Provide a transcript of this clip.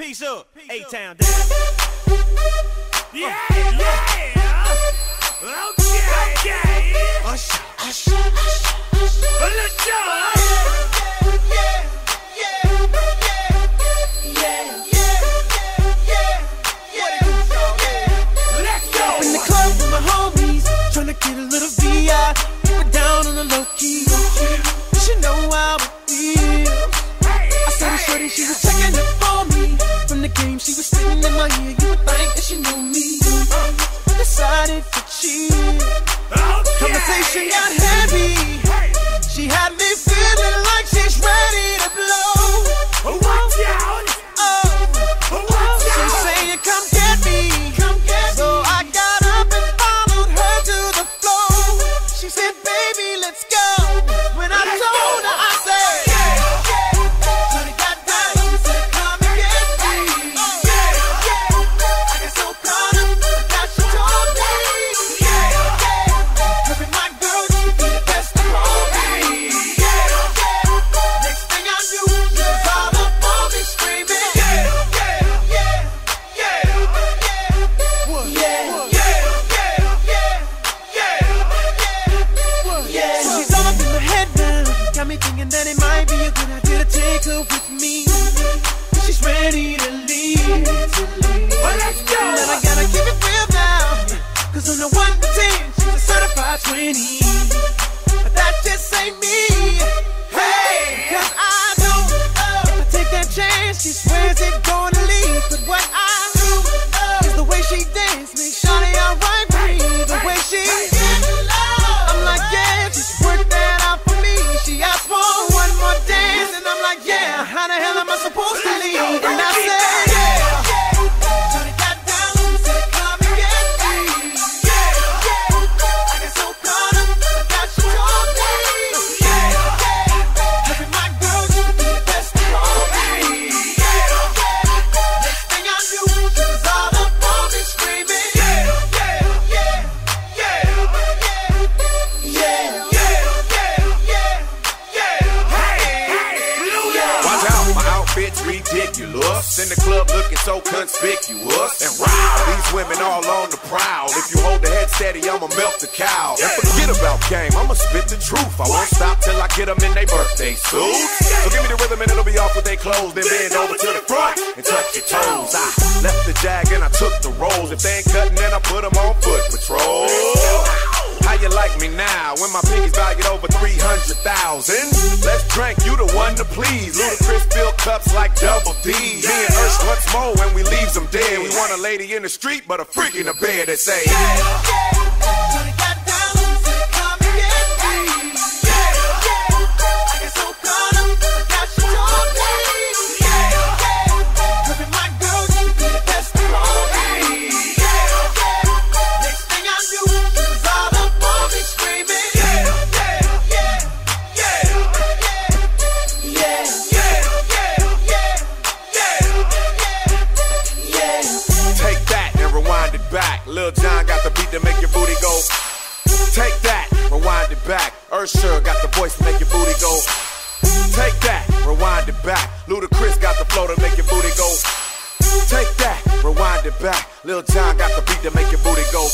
Peace up, A-Town down. Yeah, yeah. Okay, okay. Conversation got heavy. She had me feeling like she's ready to blow. Watch out. Oh, Watch she's out. saying, "Come get me." So I got up and followed her to the floor. She said, "Baby, let's go." Me thinking that it might be a good idea to take her with me. She's ready to leave. Well, let's go. And I gotta keep it real now. Cause on the 1 to 10, she's a certified 20. Ridiculous. In the club looking so conspicuous. And wow, these women all on the prowl. If you hold the head steady, I'ma melt the cow. And forget about game, I'ma spit the truth. I won't stop till I get them in their birthday suits. So give me the rhythm and it'll be off with their clothes. Then bend over to the front and touch your toes. I left the jag and I took the rolls. If they ain't cutting, then I put them on foot patrol. How you like me now when my pinkies valued over 300,000? Let's drink, you the one to please. Ludacris fill cups like double D. Me and Ush once more when we leaves them dead. We want a lady in the street, but a freak in the bed that say, Shawty got down, Usher got the voice to make your booty go. Take that, rewind it back. Ludacris got the flow to make your booty go. Take that, rewind it back. Lil Jon got the beat to make your booty go.